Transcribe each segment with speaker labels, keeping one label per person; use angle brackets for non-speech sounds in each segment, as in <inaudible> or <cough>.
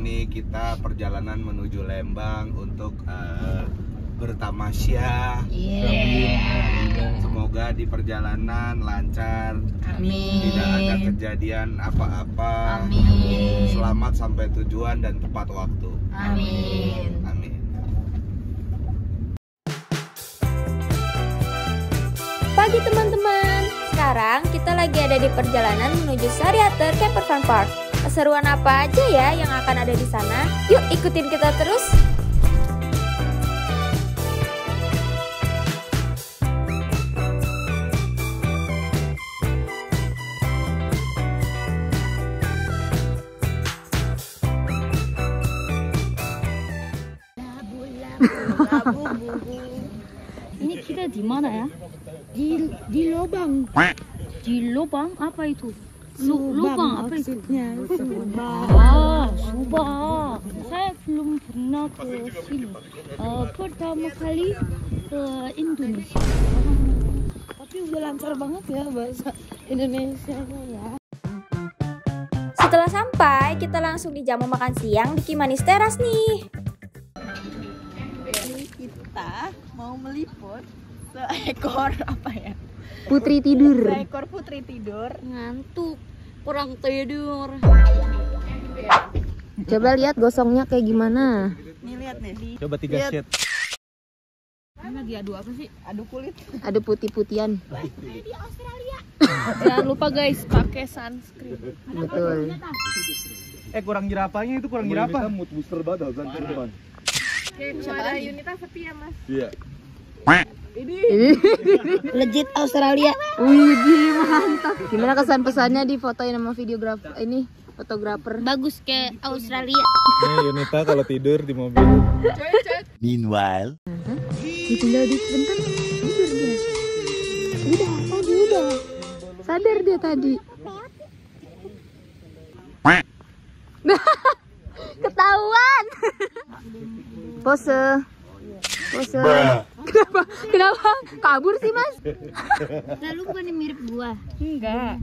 Speaker 1: ini kita perjalanan menuju Lembang untuk eh, bertamasya.
Speaker 2: Iya.
Speaker 1: Semoga di perjalanan lancar,
Speaker 2: Amin.
Speaker 1: tidak ada kejadian apa-apa.
Speaker 2: Amin.
Speaker 1: Selamat sampai tujuan dan tepat waktu.
Speaker 2: Amin.
Speaker 1: Amin.
Speaker 3: Pagi teman-teman, sekarang kita lagi ada di perjalanan menuju Sariater Camper Fun Park. Keseruan apa aja ya yang akan ada di sana? Yuk ikutin kita terus. <laughs>
Speaker 4: Ini kita di mana ya? Di di lubang. Di lubang apa itu? Lu, lubang apa itu? Ah, <laughs> Subang. Saya belum pernah ke sini. Eh, pertama kali ke Indonesia. Tapi udah lancar banget ya bahasa Indonesia ya.
Speaker 3: Setelah sampai, kita langsung dijamu makan siang di Kimanis Teras nih.
Speaker 2: Kita mau meliput seekor <laughs> apa ya?
Speaker 3: Putri tidur.
Speaker 2: Seekor putri tidur.
Speaker 4: Ngantuk, kurang tidur.
Speaker 3: Coba lihat gosongnya kayak gimana.
Speaker 2: Nih lihat nih di
Speaker 1: Coba tiga
Speaker 2: Lihat.
Speaker 1: sheet.
Speaker 4: Ini lagi adu apa sih?
Speaker 2: adu kulit.
Speaker 3: Ada putih-putihan.
Speaker 4: Jangan lupa guys, pakai sunscreen.
Speaker 3: Betul.
Speaker 1: Eh kurang jerapahnya itu kurang jerapah.
Speaker 5: mood booster banget kan teman.
Speaker 2: Siapa lagi? Unita sepi ya mas.
Speaker 5: Iya. <laughs>
Speaker 2: Legit Australia.
Speaker 3: Wih, mantap. Gimana kesan pesannya di fotoin sama videografer ini fotografer?
Speaker 4: Bagus kayak Australia.
Speaker 5: Nih Yunita kalau tidur di mobil.
Speaker 6: Meanwhile,
Speaker 3: Ditinggal di bentar. Tidur dia. Udah, tadi udah. Sadar dia tadi. <laughs> Ketahuan. Pose. Kenapa? Kenapa? Kabur sih, Mas?
Speaker 4: Lalu bukan mirip gua.
Speaker 2: Enggak.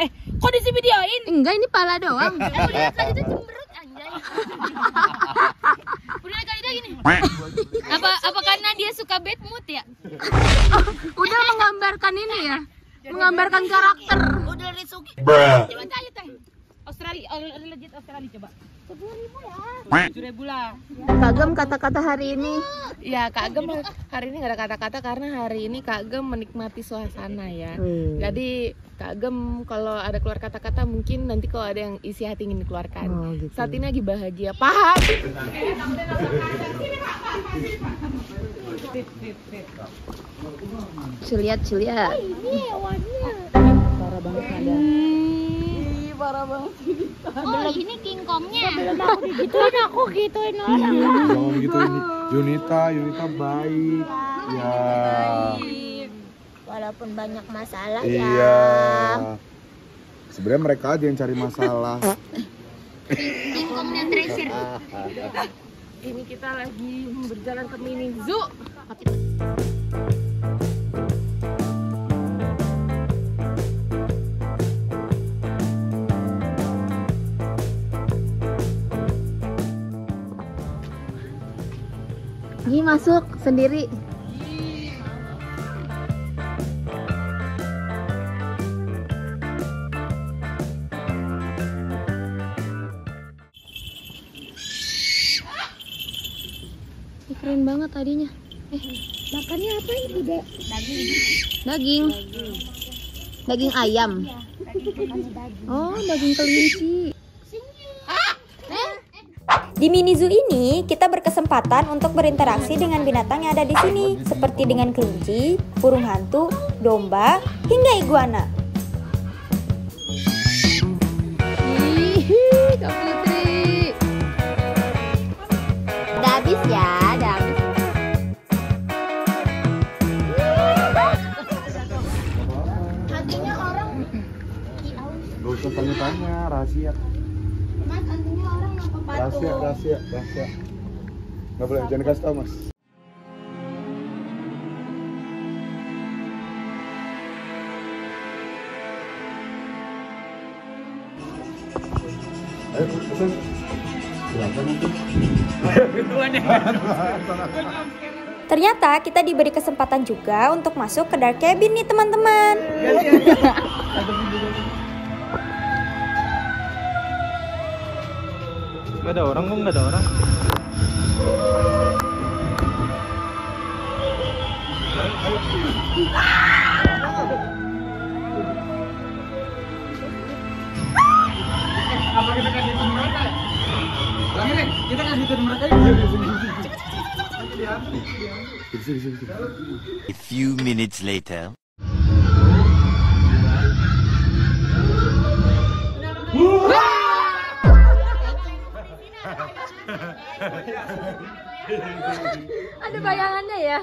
Speaker 4: Eh, kok di videoin?
Speaker 3: Enggak, ini pala doang.
Speaker 4: Eh, lihat tadi tuh cemberut anjay. <laughs> Udah kali gini. Apa apa karena dia suka bad mood ya?
Speaker 3: Udah menggambarkan ini ya. Menggambarkan karakter.
Speaker 4: Udah Ritsuki. Coba tanya teh. Oh, legit Australia coba. Sepuluh ribu ya.
Speaker 2: Tujuh ribu lah.
Speaker 3: Kagem kata-kata hari ini.
Speaker 2: Ya Kak Gem hari ini gak ada kata-kata karena hari ini Kak Gem menikmati suasana ya.
Speaker 3: Hmm.
Speaker 2: Jadi Kak Gem kalau ada keluar kata-kata mungkin nanti kalau ada yang isi hati ingin dikeluarkan.
Speaker 3: Oh, gitu.
Speaker 2: Saat ini lagi bahagia. Paham?
Speaker 3: Ciliat, ciliat.
Speaker 2: Parah banget ada. Parah banget.
Speaker 4: Oh, ini King Kongnya. Belum aku digituin, aku gituin orang.
Speaker 5: Jangan gitu ini. Yunita, Yunita baik. Ya.
Speaker 4: Walaupun banyak masalah
Speaker 5: Iya. Sebenarnya mereka aja yang cari masalah.
Speaker 4: King Kongnya treasure.
Speaker 2: Ini kita lagi berjalan ke mini zoo.
Speaker 3: Masuk sendiri. Ini keren banget tadinya. Eh,
Speaker 4: Makannya apa ini dek? Daging.
Speaker 3: daging. Daging ayam. Oh, daging kelinci. Di mini zoo ini, kita berkesempatan untuk berinteraksi dengan binatang yang ada di sini, seperti dengan kelinci, burung hantu, domba, hingga iguana. Hihi, Kak Putri. Udah habis ya, udah habis.
Speaker 4: Hatinya orang.
Speaker 5: Gak usah tanya-tanya, rahasia rahasia rahasia rahasia. Nggak boleh jangan kasih tau mas. <laughs>
Speaker 7: Ternyata kita diberi kesempatan juga untuk masuk ke dark cabin nih teman-teman. Iya, iya, iya.
Speaker 8: Gak ada orang kok nggak ada orang.
Speaker 6: A few minutes later.
Speaker 7: Ada bayangannya ya?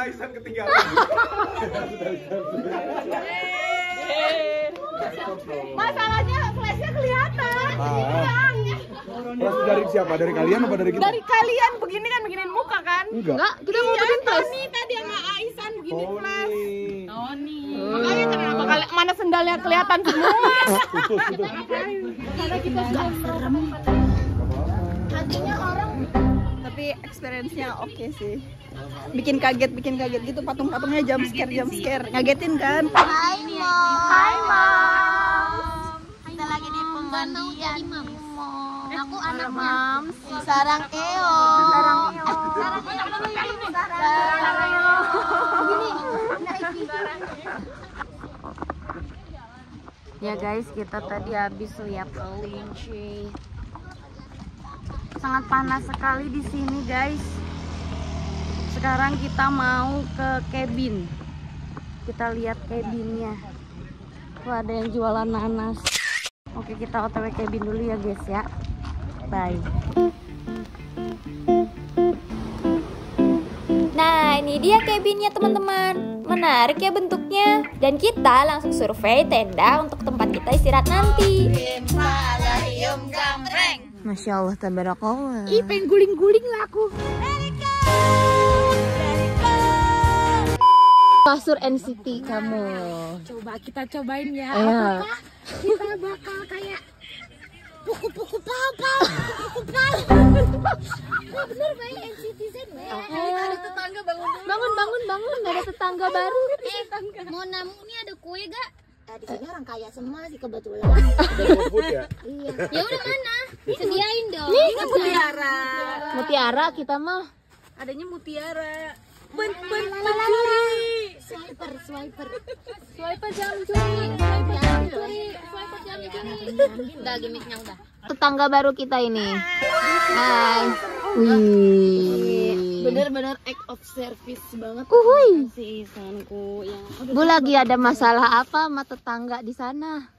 Speaker 5: Aisan.
Speaker 9: Masalahnya flashnya kelihatan.
Speaker 3: Terus dari siapa? Dari kalian apa dari kita?
Speaker 9: Dari kalian begini kan beginiin muka kan?
Speaker 3: Enggak.
Speaker 9: kita mau bikin flash. Tony tadi sama Aisan begini flash.
Speaker 3: Tony.
Speaker 9: Makanya kenapa kalian mana sendalnya kelihatan semua? <laughs>
Speaker 3: Putus, putus.
Speaker 9: Hatinya orang
Speaker 10: tapi experience-nya oke sih bikin kaget bikin kaget gitu patung-patungnya jump scare jump scare ngagetin kan
Speaker 7: Hai Mom. Hai Mom. Kita lagi di pemandian. Aku anak Mom. Sarang Eo. Sarang Eo. Sarang Eo. Sarang Eo. Ya guys, kita tadi habis lihat kelinci. Sangat panas sekali di sini guys. Sekarang kita mau ke cabin. Kita lihat cabinnya. Wah, ada yang jualan nanas. Oke, kita otw cabin dulu ya guys ya. Bye. Nah, ini dia cabinnya teman-teman. Menarik ya bentuknya. Dan kita langsung survei tenda untuk tempat kita istirahat nanti. Masya Allah, tabarakallah. Ih, pengen guling-guling lah aku. Kasur NCT kamu.
Speaker 4: Coba kita cobain ya.
Speaker 7: Ayo.
Speaker 4: Kita bakal kayak puku-puku pau-pau, puku pau. Wah bener baik NCT Zen Ada tetangga bangun dulu.
Speaker 7: Bangun, bangun, bangun. Ada tetangga baru.
Speaker 4: Eh, mau namu ini ada kue gak?
Speaker 7: Eh,
Speaker 4: di sini orang kaya semua sih kebetulan.
Speaker 3: Ya?
Speaker 4: iya. Ya udah mana? Sediain dong.
Speaker 7: Nih,
Speaker 4: mutiara.
Speaker 7: Mutiara kita mah.
Speaker 4: Adanya mutiara. Ben, ben, pencuri. Swiper, swiper. Swiper jangan curi. Swiper jangan curi. Swiper jangan curi. Udah gimmicknya udah.
Speaker 7: Tetangga baru kita ini. Hai. Wih.
Speaker 4: Bener-bener act of service banget.
Speaker 7: Uhuy.
Speaker 4: Si Isanku yang
Speaker 7: Bu lagi ada masalah apa sama tetangga di sana?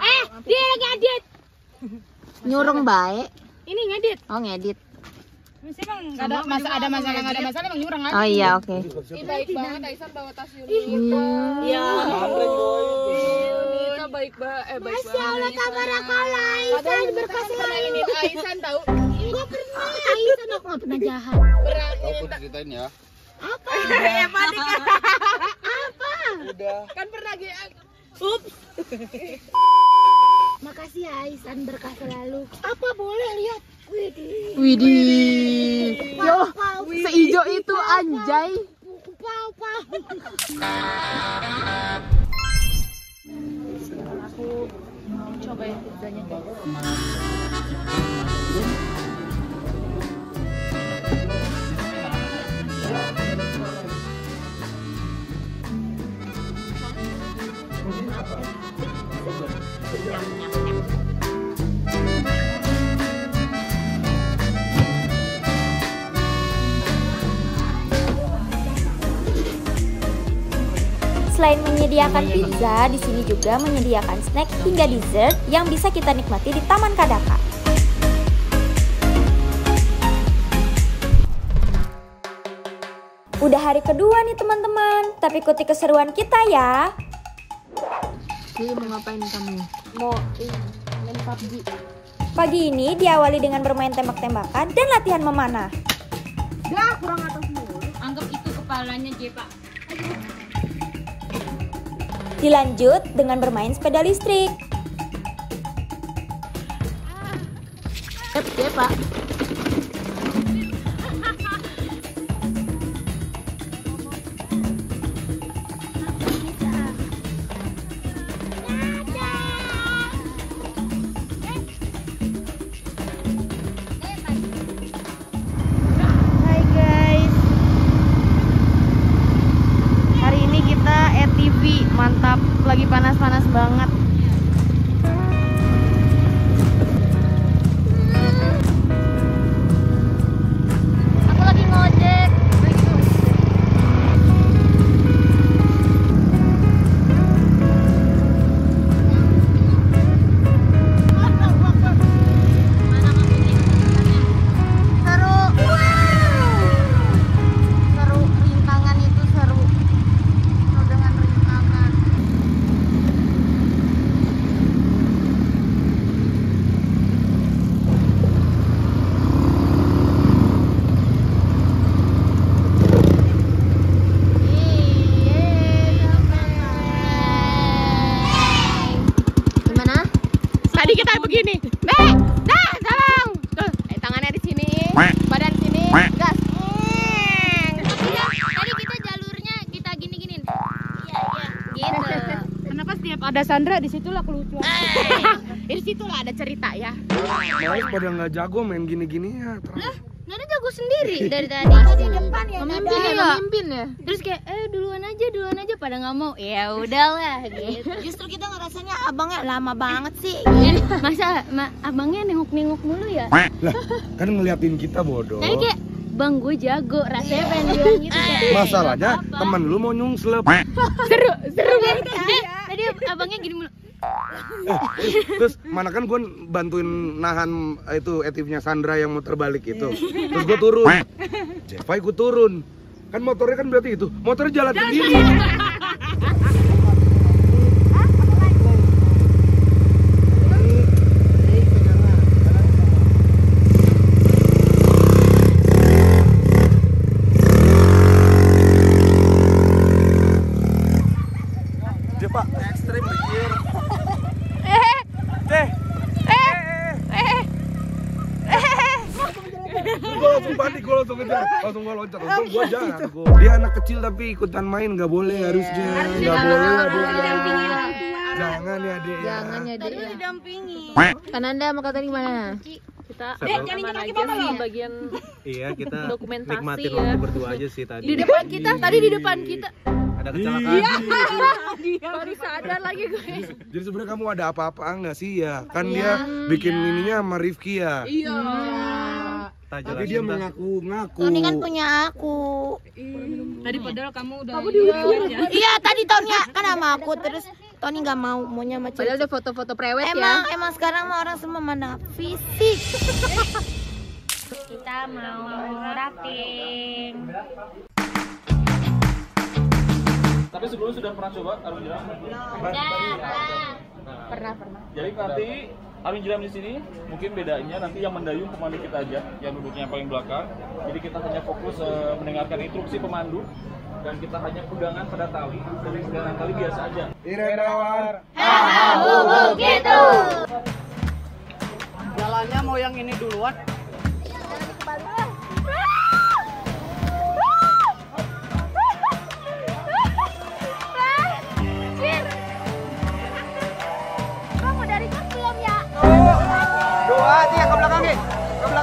Speaker 4: Eh, dia lagi edit.
Speaker 7: Nyurung baik.
Speaker 4: Ini ngedit.
Speaker 7: Oh, ngedit.
Speaker 9: Gak ada masa ada masalah nggak ada masalah emang nyurang aja.
Speaker 7: Oh iya, oke.
Speaker 9: Ih, baik banget Aisan bawa tas Yuni.
Speaker 4: Ya.
Speaker 9: Yunita baik banget. Eh baik banget. Masya Allah tabarakallah Aisan berkas selalu. Aisan tahu.
Speaker 4: Enggak pernah. Aisan aku nggak pernah jahat.
Speaker 9: Berani
Speaker 3: Aku ceritain ya.
Speaker 9: apa? <laughs> Ya panik. Apa?
Speaker 3: Udah.
Speaker 9: Kan pernah GA. <laughs>
Speaker 4: Makasih ya Aisan berkah selalu.
Speaker 9: Apa boleh lihat? Widih.
Speaker 7: Widih. Yo, seijo itu anjay.
Speaker 9: Pau pau. Coba ya pizzanya guys.
Speaker 7: Selain menyediakan pizza, di sini juga menyediakan snack hingga dessert yang bisa kita nikmati di Taman Kadaka. Udah hari kedua nih teman-teman, tapi ikuti keseruan kita ya.
Speaker 9: Jadi mau ngapain kamu?
Speaker 7: Mau main PUBG. Pagi ini diawali dengan bermain tembak-tembakan dan latihan memanah.
Speaker 4: Anggap itu kepalanya Jepa.
Speaker 7: Dilanjut dengan bermain sepeda listrik.
Speaker 3: Hai <laughs>
Speaker 2: Kenapa setiap ada Sandra di situlah kelucuan? di situlah ada cerita ya.
Speaker 5: Males pada nggak jago main gini-gini ya.
Speaker 4: Nada jago sendiri <laughs> dari tadi.
Speaker 11: di depan ya
Speaker 4: Memimpin ya, memimpin ya. Terus kayak eh duluan aja, duluan aja pada nggak mau. Ya udahlah gitu.
Speaker 11: justru kita ngerasanya abangnya lama banget sih
Speaker 4: Masa ma, abangnya nengok-nengok mulu ya?
Speaker 5: Lah, kan ngeliatin kita bodoh.
Speaker 4: Tapi kayak Bang gue jago, rasanya pengen bilang gitu kayak
Speaker 5: Masalahnya teman lu mau nyungslep.
Speaker 2: Seru, seru banget.
Speaker 4: Eh, tadi abangnya gini mulu.
Speaker 5: Terus mana kan gue bantuin nahan itu etifnya Sandra yang muter balik itu. Terus gue turun. Jevai gue turun. Kan motornya kan berarti itu. Motornya jalan sendiri. Jepa, ekstrim anjir. gue langsung panik, gue langsung ngejar, langsung gue jago. Dia anak kecil tapi ikutan main, nggak boleh harusnya, nggak boleh. Jangan ya dek ya.
Speaker 2: Jangan ya, Dek. ya.
Speaker 3: didampingi
Speaker 2: Kan Anda mau kata gimana? Kita aman aja sih bagian <laughs>
Speaker 8: Iya, kita
Speaker 2: Dokumentasi
Speaker 8: nikmatin
Speaker 2: ya.
Speaker 8: waktu berdua aja sih tadi.
Speaker 2: di depan kita, tadi di depan kita.
Speaker 8: Ada kecelakaan. <laughs> <laughs>
Speaker 2: Baru sadar lagi gue.
Speaker 5: Jadi sebenarnya kamu ada apa-apa nggak sih ya? Kan dia bikin ininya sama Rifki ya.
Speaker 2: Iya.
Speaker 5: Tapi dia mengaku-ngaku.
Speaker 11: Tony kan punya aku
Speaker 2: Tadi padahal kamu udah
Speaker 11: iya tadi Tony kan sama aku terus Tony nggak mau maunya sama
Speaker 2: Padahal udah foto-foto prewed
Speaker 11: emang
Speaker 2: ya.
Speaker 11: emang sekarang mah orang semua memandang fisik
Speaker 4: Kita mau rafting.
Speaker 12: Tapi sebelumnya sudah pernah coba arung jeram?
Speaker 2: Pernah, pernah.
Speaker 12: Jadi nanti arung jeram di sini mungkin bedanya nanti yang mendayung pemandu kita aja, yang duduknya paling belakang. Jadi kita hanya fokus eh, mendengarkan instruksi pemandu dan kita hanya pegangan pada tali. Jadi pegangan tali biasa aja.
Speaker 5: Irenawar.
Speaker 12: Jalannya mau yang ini duluan.
Speaker 11: kamu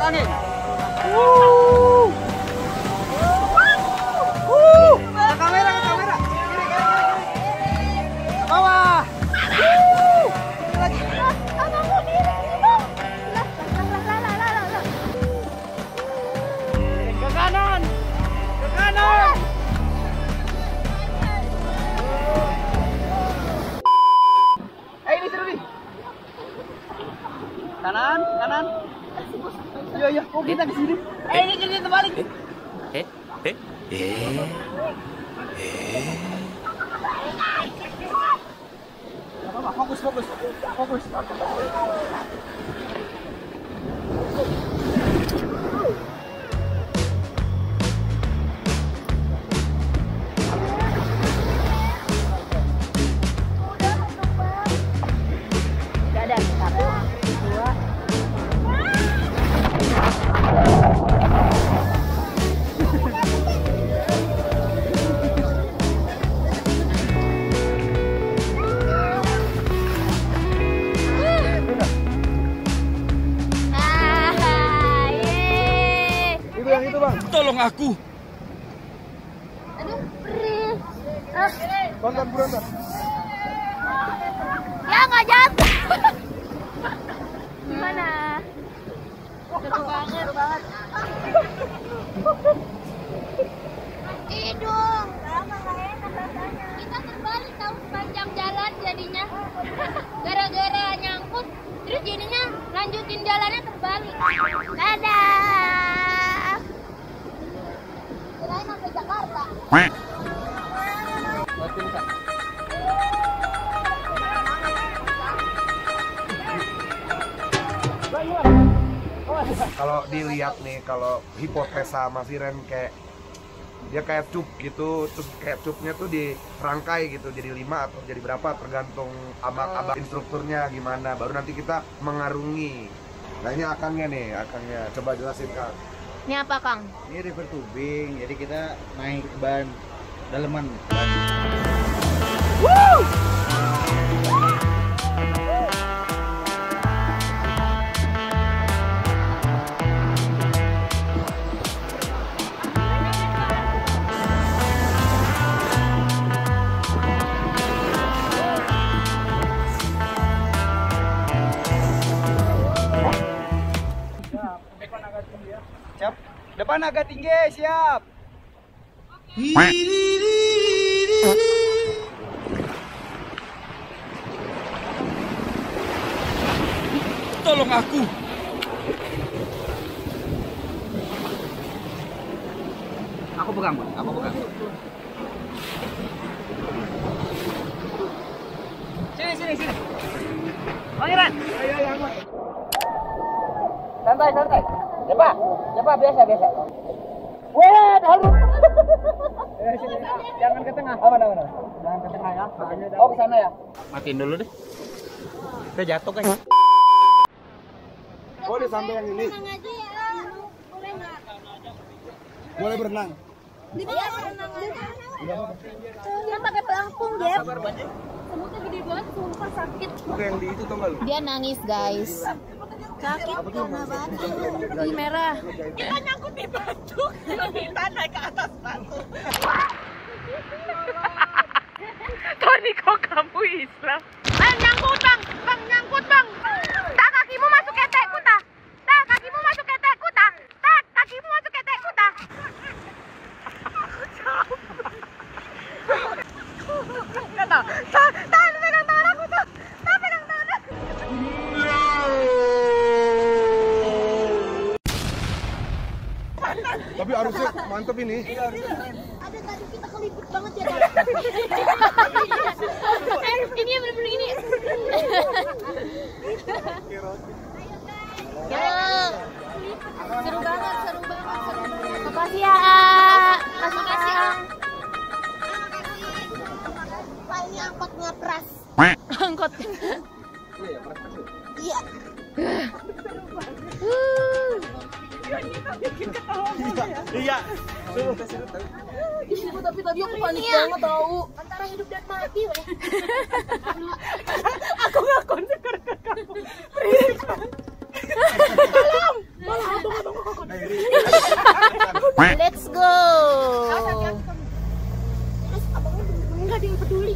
Speaker 12: Ke belakang
Speaker 4: aku.
Speaker 5: Hipotesa Mas Iren kayak dia kayak cup gitu, terus kayak cupnya tuh dirangkai gitu jadi lima atau jadi berapa tergantung abang-abang instrukturnya gimana. Baru nanti kita mengarungi. Nah ini akangnya nih, akangnya. Coba jelasin kang.
Speaker 3: Ini apa, Kang?
Speaker 1: Ini river tubing, jadi kita naik ban daleman ban. Agak tinggi, siap.
Speaker 4: Tolong aku.
Speaker 1: Aku pegang, Bang. Aku pegang. Sini, sini, sini. Pangeran. Ayo, ayo, ayo. Santai, santai. Cepat. Cepat biasa, biasa. Weh, harus. Eh. Jangan ke tengah. Aman, aman. Jangan ke tengah ya. Oh, ke sana ya.
Speaker 4: Matiin dulu deh.
Speaker 1: Kita jatuh kan.
Speaker 5: Di sampai yang ini
Speaker 13: ya. Boleh
Speaker 5: boleh berenang.
Speaker 13: Iya. Kan pakai pelampung, Jep. Semutnya gede banget, sumpah sakit.
Speaker 5: Yang di itu tau?
Speaker 3: Dia nangis, guys.
Speaker 13: Sakit karena batu. Merah. Kita nyangkut di batu. Kita naik ke atas batu.
Speaker 3: Tony, kok kamu Islam? Bang, nyangkut, Bang. Bang, nyangkut, Bang. Tak, kakimu masuk ketekku, tak. Tak, kakimu masuk ketekku, tak. Tak, kakimu masuk ketekku, tak. Kata, tak,
Speaker 5: Tapi harusnya mantep ini.
Speaker 13: Ada tadi kita keliput banget ya.
Speaker 3: Eh, ini yang bener-bener ini. Seru banget, seru banget, seru banget. Makasih ya, A. Makasih, makasih, A.
Speaker 13: Pak ini angkotnya pras.
Speaker 3: Angkot.
Speaker 13: Iya. tapi tadi aku panik banget tahu. Antara hidup dan mati. weh. <laughs> aku nggak konsen karena kamu. Let's go. Terus abangnya nggak ada yang peduli.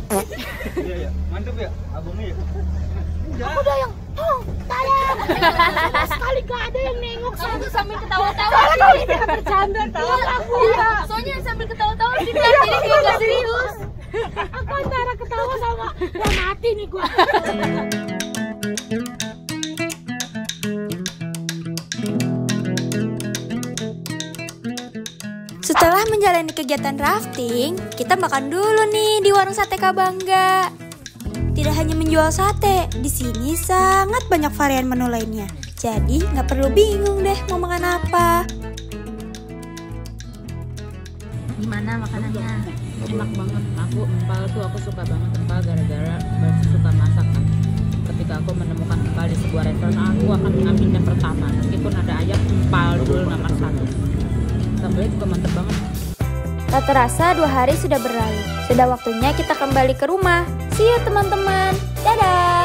Speaker 1: Iya, iya. Mantep ya abangnya ya.
Speaker 13: Aku udah yang tolong tolong. Sekali gak ada yang nengok. Kamu tuh sambil ketawa-tawa. Soalnya kalau kita bercanda tahu. Aku ya. Soalnya sambil ketawa-tawa sih kan jadi kayak gak serius. Aku antara ketawa sama ya mati nih gua.
Speaker 7: Setelah menjalani kegiatan rafting, kita makan dulu nih di warung sate Kabangga. Tidak hanya menjual sate, di sini sangat banyak varian menu lainnya. Jadi nggak perlu bingung deh mau makan apa.
Speaker 14: Gimana makanannya? Enak banget. Aku empal tuh aku suka banget empal gara-gara masih suka masak kan. Jika aku menemukan kembali sebuah restoran, aku akan mengambil yang pertama, meskipun ada ayam empal dulu nomor satu. Sambalnya juga mantep banget.
Speaker 7: Tak terasa dua hari sudah berlalu. Sudah waktunya kita kembali ke rumah. See you teman-teman. Dadah.